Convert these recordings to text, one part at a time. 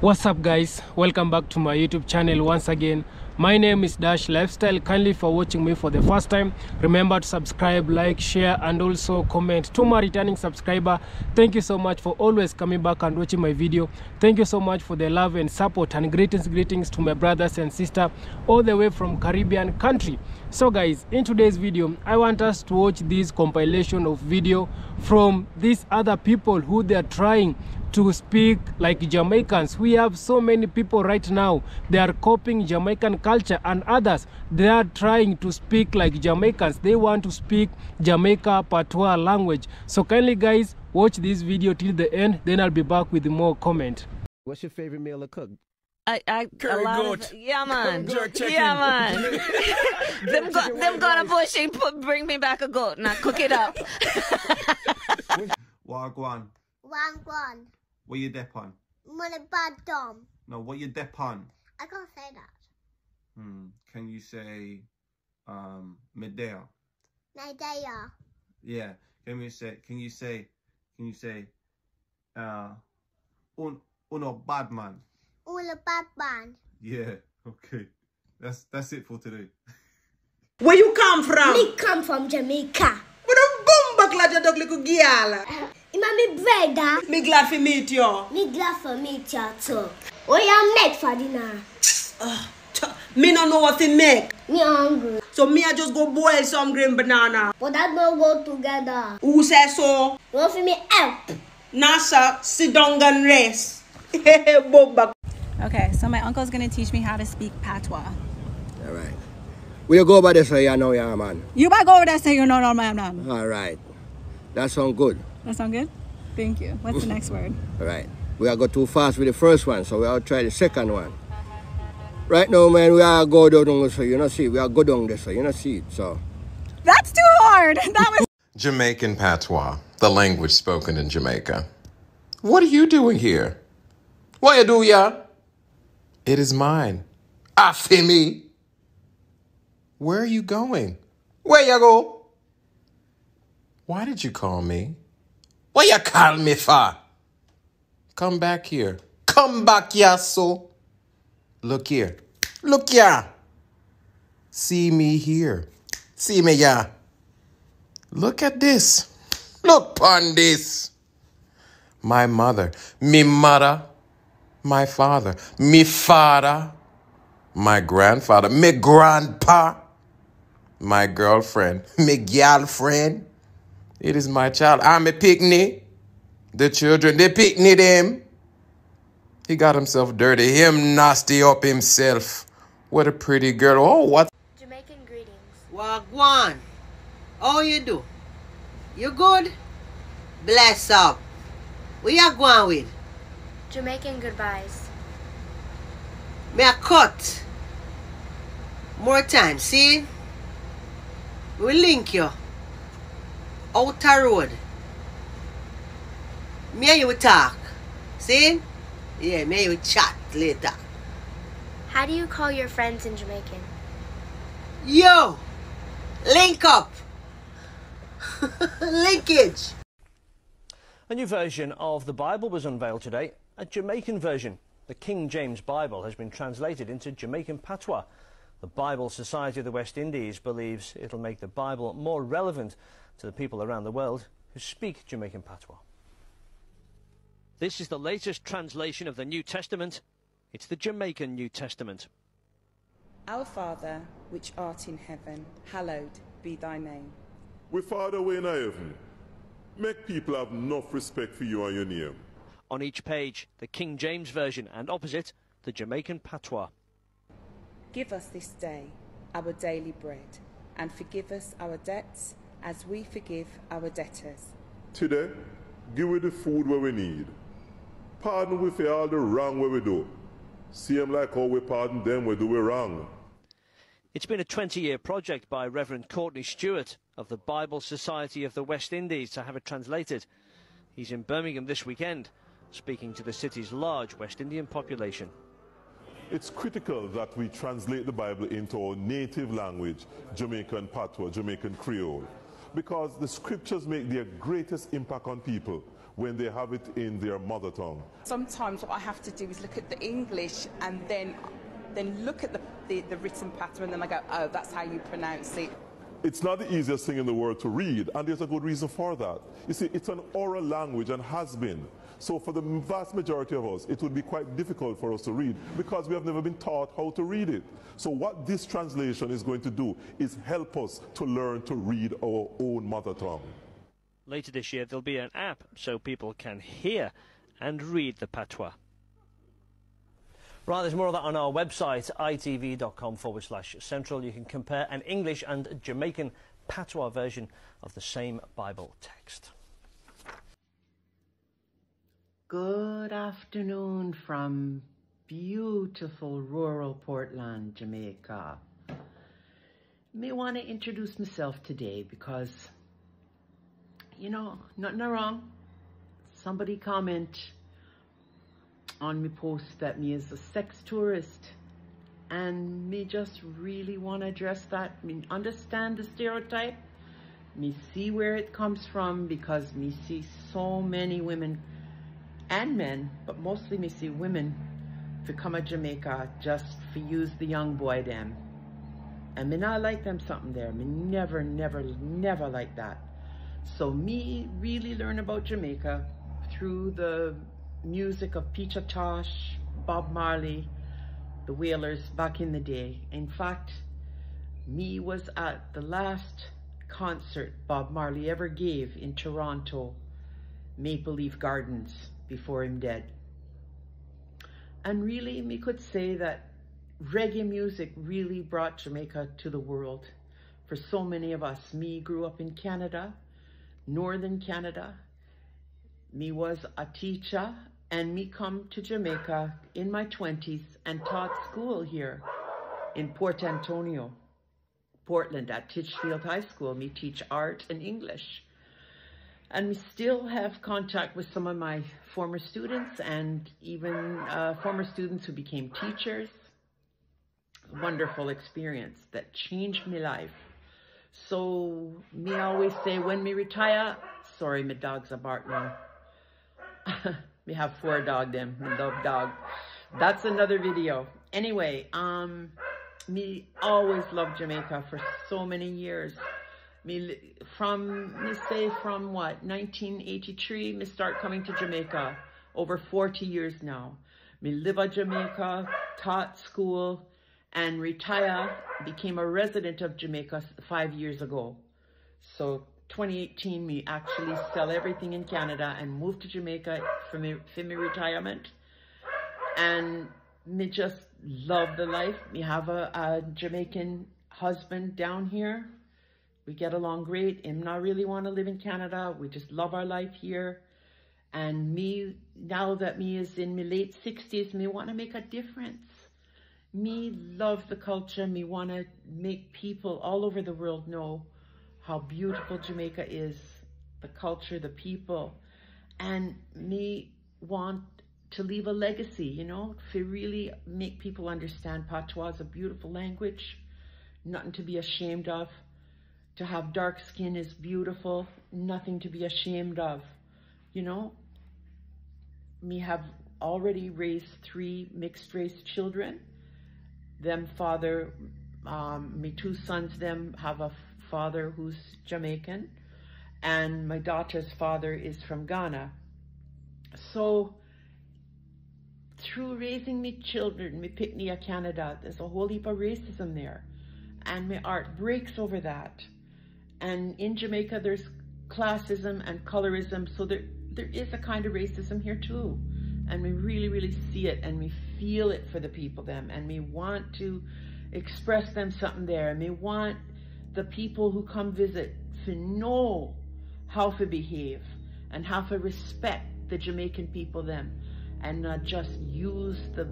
What's up guys? Welcome back to my YouTube channel once again. My name is Dash Lifestyle. Kindly for watching me for the first time. Remember to subscribe, like, share and also comment. To my returning subscriber, thank you so much for always coming back and watching my video. Thank you so much for the love and support and greetings greetings to my brothers and sister all the way from Caribbean country. So guys, in today's video, I want us to watch this compilation of video from these other people who they are trying to speak like Jamaicans. We have so many people right now. They are copying Jamaican culture and others they are trying to speak like Jamaicans. They want to speak Jamaica patois language. So kindly guys watch this video till the end then I'll be back with more comment. What's your favorite meal to cook? I, I, a Curry lot goat. Of, yeah, man. Jerk chicken. Yeah, man. them go, them gonna push and put, bring me back a goat and I cook it up. Wagwan. One one. What you dep on? Money bad dumb. No, what you dep on? I can't say that. Hmm. Can you say um Medea? Nadea. Yeah. Can you say can you say can you say uh un uno bad man? All a bad man. Yeah, okay. That's that's it for today. Where you come from? Me come from Jamaica. With a boom glad you dog little girl. Ima me brother. Me glad to meet you. Me glad for meet you too. What you make for dinner? Ah, Ch- Me no know what to make. Me hungry. So me I just go boil some green banana. But that don't go together. Who say so? You want for me help? Nasa, sit down and rest. Boba. Okay, so my uncle's gonna teach me how to speak patois. All right. We'll you go over there so you know, yeah, man? You might go over there and say you know, no, man, man. All right. That sound good. That sound good? Thank you. What's the next word? All right. We are go too fast with the first one, so we are try the second one. Right now, man, we are go down, this so you know see, we are go down there, so you know see it, so. That's too hard. That was Jamaican patois, the language spoken in Jamaica. What are you doing here? What you do, ya? It is mine. Ah, After me. Where are you going? Where you go? Why did you call me? What you call me for? Come back here. Come back here, so. Look here. Look here. See me here. See me here. Look at this. Look on this. My mother, me mother, my father, me father, my grandfather, me grandpa, my girlfriend, me girlfriend. It is my child. I'm a picnic. The children, they picnic them. He got himself dirty. Him nasty up himself. What a pretty girl. Oh, what Jamaican greetings. Wagwan. How you do? You good? Bless up. We are going with? Jamaican goodbyes. Me a cut. More time, see? We link you. Outer road. Me and you talk. See? Yeah, me and you chat later. How do you call your friends in Jamaican? Yo! Link up! Linkage! A new version of the Bible was unveiled today, a Jamaican version. The King James Bible has been translated into Jamaican patois. The Bible Society of the West Indies believes it'll make the Bible more relevant to the people around the world who speak Jamaican patois. This is the latest translation of the New Testament. It's the Jamaican New Testament. Our Father, which art in heaven, hallowed be thy name. We Father way in heaven. Make people have enough respect for you and your name. On each page, the King James Version, and opposite, the Jamaican patois. Give us this day our daily bread, and forgive us our debts as we forgive our debtors. Today, give us the food where we need. Pardon we for all the wrong where we do. See 'em like how we pardon them we do we wrong. It's been a 20 year project by Reverend Courtney Stewart of the Bible Society of the West Indies to have it translated. He's in Birmingham this weekend, speaking to the city's large West Indian population. It's critical that we translate the Bible into our native language, Jamaican patois, Jamaican Creole, because the scriptures make their greatest impact on people when they have it in their mother tongue. Sometimes what I have to do is look at the English and then then look at the, the, the written pattern and then I go, oh, that's how you pronounce it. It's not the easiest thing in the world to read, and there's a good reason for that. You see, it's an oral language and has been. So for the vast majority of us, it would be quite difficult for us to read because we have never been taught how to read it. So what this translation is going to do is help us to learn to read our own mother tongue. Later this year, there'll be an app so people can hear and read the patois. Right, there's more of that on our website, itv.com forward slash central. You can compare an English and Jamaican patois version of the same Bible text. Good afternoon from beautiful rural Portland, Jamaica. May want to introduce myself today because, you know, nothing wrong. Somebody comment on me post that me is a sex tourist and me just really want to address that. Me understand the stereotype. Me see where it comes from because me see so many women and men, but mostly me see women to come to Jamaica just for use the young boy them. And me not like them something there. Me never, never, never like that. So me really learn about Jamaica through the music of Peter Tosh, Bob Marley, the Wailers back in the day. In fact, me was at the last concert Bob Marley ever gave in Toronto, Maple Leaf Gardens, before him dead. And really, me could say that reggae music really brought Jamaica to the world. For so many of us, me grew up in Canada, Northern Canada. Me was a teacher and me come to Jamaica in my 20s and taught school here in Port Antonio, Portland at Titchfield High School. Me teach art and English. And we still have contact with some of my former students and even uh, former students who became teachers. Wonderful experience that changed my life. So me always say when me retire, sorry, my dog's a bark now. we have four dog them, me love dog. That's another video. Anyway, um, me always loved Jamaica for so many years. From me say from what 1983 me start coming to Jamaica over 40 years now. Me live at Jamaica, taught school, and retire became a resident of Jamaica five years ago. So 2018 me actually sell everything in Canada and move to Jamaica for me for me retirement. And me just love the life. Me have a, a Jamaican husband down here we get along great. Him not really want to live in Canada. We just love our life here. And me, now that me is in my late 60s, me want to make a difference. Me love the culture. Me want to make people all over the world know how beautiful Jamaica is, the culture, the people. And me want to leave a legacy, you know, to really make people understand patois is a beautiful language, nothing to be ashamed of. To have dark skin is beautiful, nothing to be ashamed of. You know, me have already raised three mixed race children. Them father, um, me two sons, them have a father who's Jamaican, and my daughter's father is from Ghana. So, through raising me children, me a Canada, there's a whole heap of racism there. And my art breaks over that. And in Jamaica, there's classism and colorism. So there, there is a kind of racism here too. And we really, really see it and we feel it for the people them. And we want to express them something there. And we want the people who come visit to know how to behave and how to respect the Jamaican people them and not just use the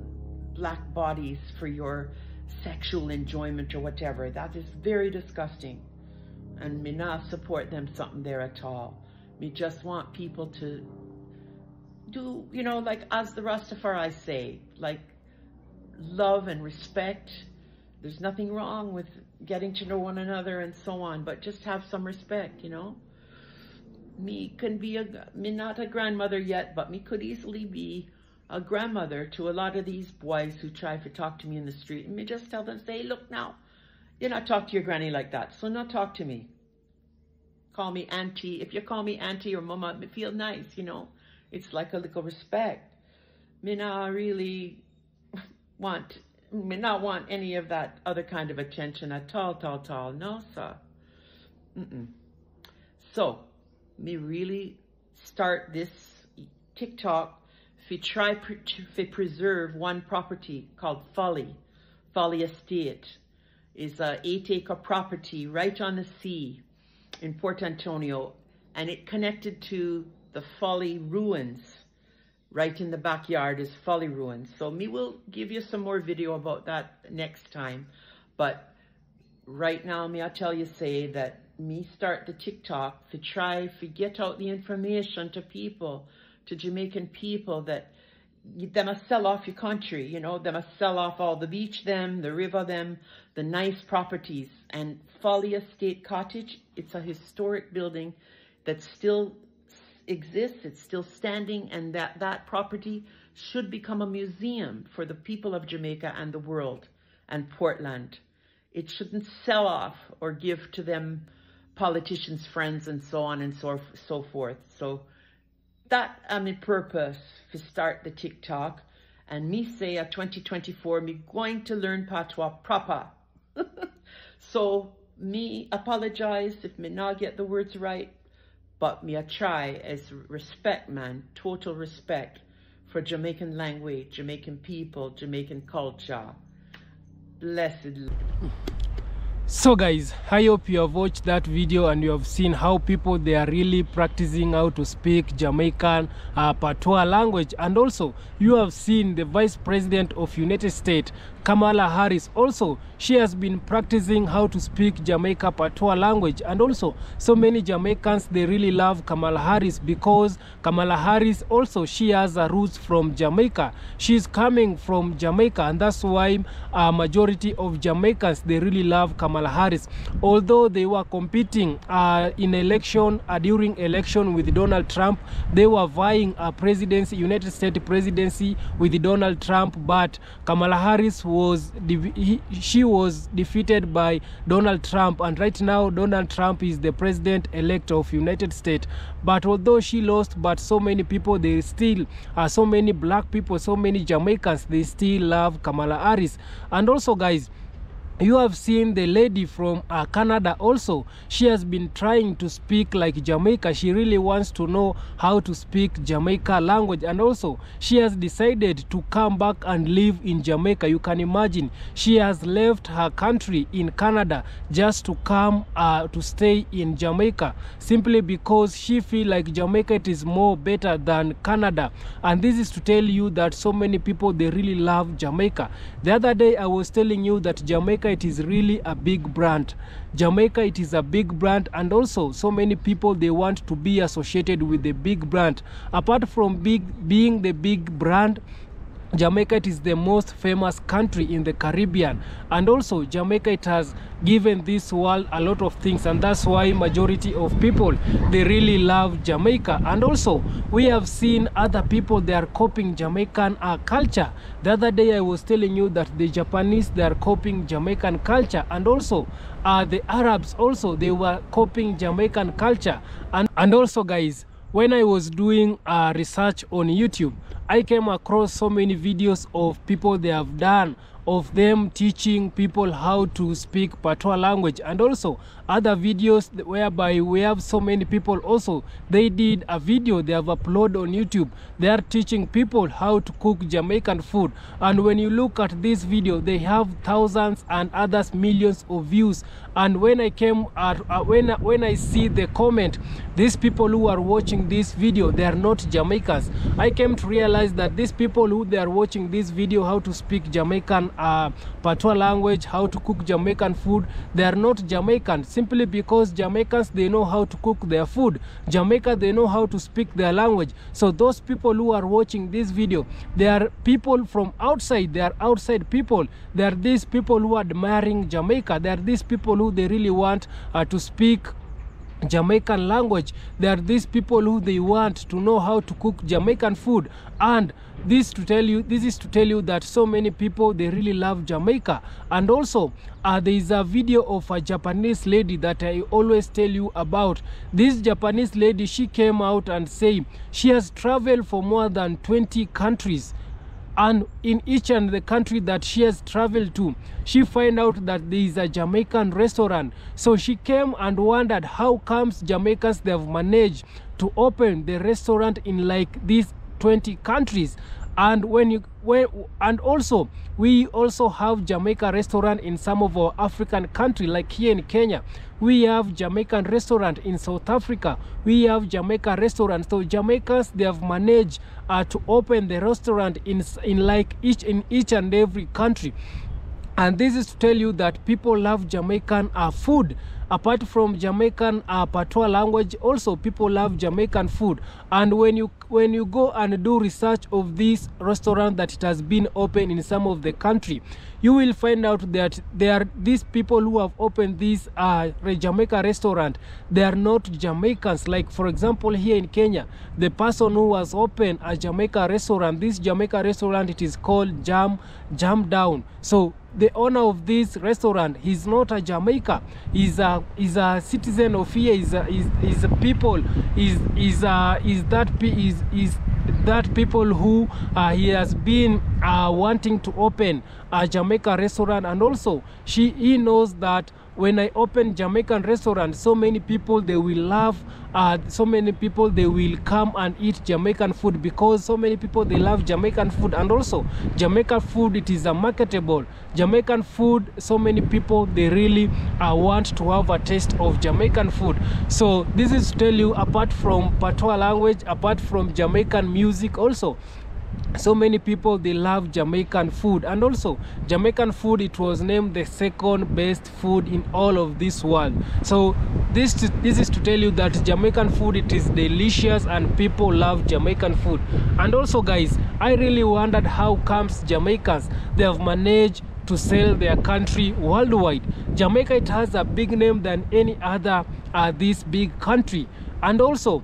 black bodies for your sexual enjoyment or whatever. That is very disgusting and me not support them something there at all. Me just want people to do, you know, like as the Rastafari say, like love and respect. There's nothing wrong with getting to know one another and so on, but just have some respect, you know? me can be a me not a grandmother yet, but me could easily be a grandmother to a lot of these boys who try to talk to me in the street. And me just tell them, say, look now, you not talk to your granny like that. So not talk to me. Call me auntie. If you call me auntie or mama, me feel nice, you know. It's like a little respect. Me not really want me not want any of that other kind of attention at all, tall, tall. No, sir. Mm-mm. So, me really start this TikTok if try pre- preserve one property called Folly. Folly Estate is a eight acre property right on the sea in Port Antonio and it connected to the Folly ruins. Right in the backyard is Folly ruins. So me will give you some more video about that next time. But right now, me I tell you say that me start the TikTok to try to get out the information to people, to Jamaican people that they must sell off your country, you know, they must sell off all the beach them, the river them, the nice properties. And Folly Estate Cottage, it's a historic building that still exists, it's still standing, and that, that property should become a museum for the people of Jamaica and the world and Portland. It shouldn't sell off or give to them politicians' friends and so on and so, so forth. So that I mean purpose to start the TikTok and me say at 2024 me going to learn patois proper. so me apologize if me not get the words right, but me I try as respect man, total respect for Jamaican language, Jamaican people, Jamaican culture. Blessed. So guys i hope you have watched that video and you have seen how people they are really practicing how to speak jamaican uh, patois language. And also you have seen the vice president of united states kamala harris also she has been practicing how to speak jamaica patois language. And also so many jamaicans they really love kamala harris because kamala harris also she has a roots from jamaica. She's coming from jamaica and that's why a majority of jamaicans they really love kamala Kamala Harris, although they were competing uh, in election uh, during election with Donald Trump, they were vying a presidency, United States presidency with Donald Trump, but Kamala Harris was he, she was defeated by Donald Trump, and right now Donald Trump is the president elect of United States. But although she lost, but so many people they still, uh, so many black people, so many Jamaicans they still love Kamala Harris, and also guys you have seen the lady from uh, Canada also. She has been trying to speak like Jamaica. She really wants to know how to speak Jamaica language. And also she has decided to come back and live in Jamaica. You can imagine she has left her country in Canada just to come uh, to stay in Jamaica simply because she feel like Jamaica it is more better than Canada. And this is to tell you that so many people they really love Jamaica. The other day I was telling you that Jamaica it is really a big brand. Jamaica it is a big brand and also so many people they want to be associated with the big brand. Apart from big being the big brand Jamaica it is the most famous country in the Caribbean. And also Jamaica it has given this world a lot of things and that's why majority of people they really love Jamaica. And also we have seen other people they are copying Jamaican uh, culture. The other day I was telling you that the Japanese they are copying Jamaican culture. And also uh, the Arabs also they were copying Jamaican culture. And, and also guys when I was doing uh, research on YouTube, I came across so many videos of people they have done of them teaching people how to speak patois language and also other videos whereby we have so many people also. They did a video they have uploaded on youtube. They are teaching people how to cook jamaican food. And when you look at this video they have thousands and others millions of views. And when i came at, uh, when when i see the comment these people who are watching this video they are not jamaicans. I came to realize that these people who they are watching this video how to speak jamaican uh, patois language how to cook jamaican food they are not jamaicans simply because jamaicans they know how to cook their food. Jamaica they know how to speak their language. So those people who are watching this video they are people from outside they are outside people. They are these people who are admiring jamaica. They are these people who they really want uh, to speak Jamaican language. There are these people who they want to know how to cook Jamaican food, and this to tell you, this is to tell you that so many people they really love Jamaica. And also, uh, there is a video of a Japanese lady that I always tell you about. This Japanese lady, she came out and say she has traveled for more than 20 countries and in each and the country that she has traveled to she find out that there is a jamaican restaurant. So she came and wondered how comes jamaicans they have managed to open the restaurant in like these 20 countries and when you when and also we also have jamaica restaurant in some of our african country like here in kenya. We have jamaican restaurant in south africa. We have jamaica restaurant so jamaicans they have managed uh, to open the restaurant in in like each in each and every country. And this is to tell you that people love jamaican uh, food apart from jamaican uh, patois language also people love jamaican food. And when you when you go and do research of this restaurant that it has been open in some of the country you will find out that there are these people who have opened this uh, jamaica restaurant they are not jamaicans. Like for example here in kenya the person who has opened a jamaica restaurant this jamaica restaurant it is called jam jam down. So the owner of this restaurant. He's not a jamaica. He's a he's a citizen of here. He's a is a people. Is is uh is that is is that people who uh, he has been uh, wanting to open a jamaica restaurant. And also she he knows that when I open Jamaican restaurant, so many people they will love, uh, so many people they will come and eat Jamaican food because so many people they love Jamaican food and also Jamaican food it is a marketable. Jamaican food, so many people they really uh, want to have a taste of Jamaican food. So this is to tell you apart from patois language, apart from Jamaican music also so many people they love jamaican food. And also jamaican food it was named the second best food in all of this world. So this this is to tell you that jamaican food it is delicious and people love jamaican food. And also guys i really wondered how comes jamaicans they have managed to sell their country worldwide. Jamaica it has a big name than any other uh, this big country. And also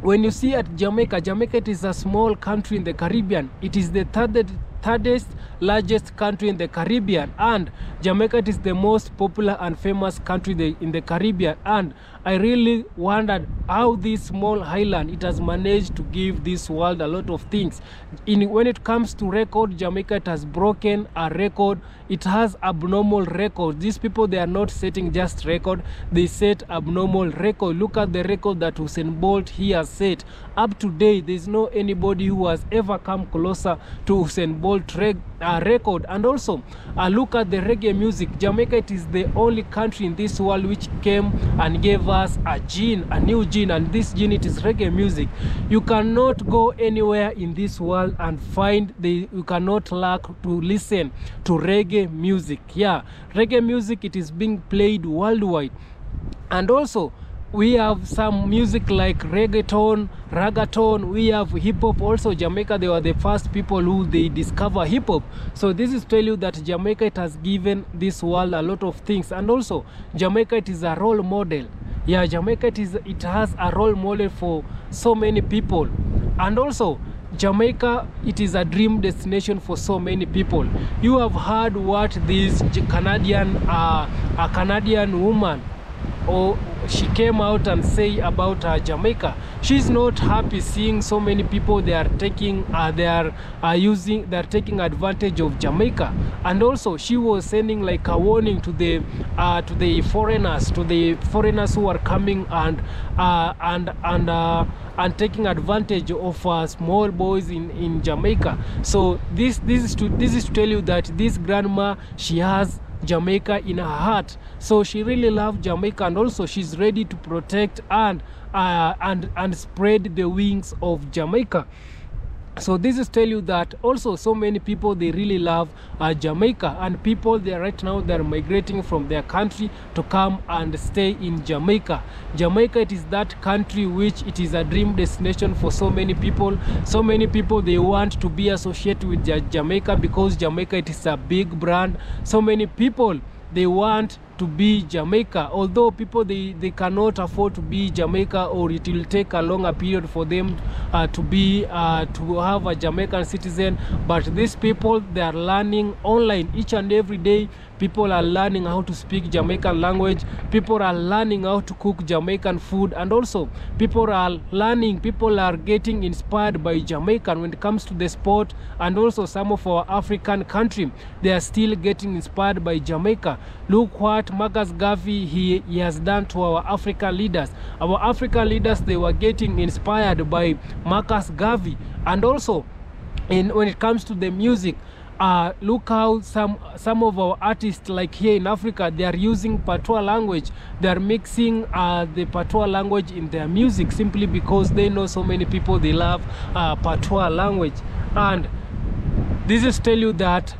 when you see at Jamaica, Jamaica it is a small country in the Caribbean. It is the third, thirdest largest country in the Caribbean, and Jamaica it is the most popular and famous country in the Caribbean. And I really wondered how this small island it has managed to give this world a lot of things. In when it comes to record, Jamaica it has broken a record. It has abnormal record. These people they are not setting just record; they set abnormal record. Look at the record that Usain Bolt he has set. Up to date, there is no anybody who has ever come closer to Usain Bolt uh, record. And also, uh, look at the reggae music. Jamaica it is the only country in this world which came and gave us a gene, a new gene, and this gene it is reggae music. You cannot go anywhere in this world and find the you cannot lack to listen to reggae music. Yeah, reggae music it is being played worldwide, and also we have some music like reggaeton ragaton we have hip hop also. Jamaica they were the first people who they discover hip hop. So this is tell you that jamaica it has given this world a lot of things. And also jamaica it is a role model. Yeah jamaica it is it has a role model for so many people. And also Jamaica, it is a dream destination for so many people. You have heard what this Canadian, uh, a Canadian woman or she came out and say about Jamaica. She's not happy seeing so many people they are taking uh, they are uh, using they are taking advantage of Jamaica. And also she was sending like a warning to the uh, to the foreigners to the foreigners who are coming and uh, and and uh, and taking advantage of uh, small boys in, in Jamaica. So this this is to this is to tell you that this grandma she has Jamaica in her heart. So she really loves Jamaica and also she's ready to protect and uh, and and spread the wings of Jamaica. So this is tell you that also so many people they really love uh, Jamaica and people there right now they're migrating from their country to come and stay in Jamaica. Jamaica it is that country which it is a dream destination for so many people. So many people they want to be associated with Jamaica because Jamaica it is a big brand. So many people they want to be Jamaica. Although people they, they cannot afford to be Jamaica, or it will take a longer period for them uh, to be uh, to have a Jamaican citizen. But these people they are learning online each and every day. People are learning how to speak Jamaican language. People are learning how to cook Jamaican food, and also people are learning. People are getting inspired by Jamaican when it comes to the sport, and also some of our African country. They are still getting inspired by Jamaica. Look what Marcus Garvey he, he has done to our African leaders. Our African leaders they were getting inspired by Marcus Garvey, and also in when it comes to the music uh, look how some some of our artists like here in Africa they are using patois language. They are mixing uh, the patois language in their music simply because they know so many people they love uh, patois language. And this is tell you that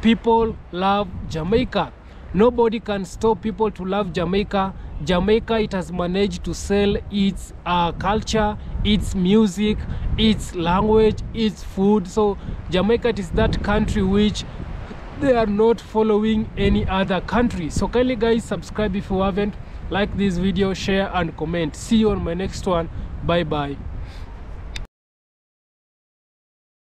people love Jamaica nobody can stop people to love Jamaica. Jamaica it has managed to sell its uh, culture its music its language its food. So Jamaica is that country which they are not following any other country. So kindly guys subscribe if you haven't. Like this video share and comment. See you on my next one. Bye bye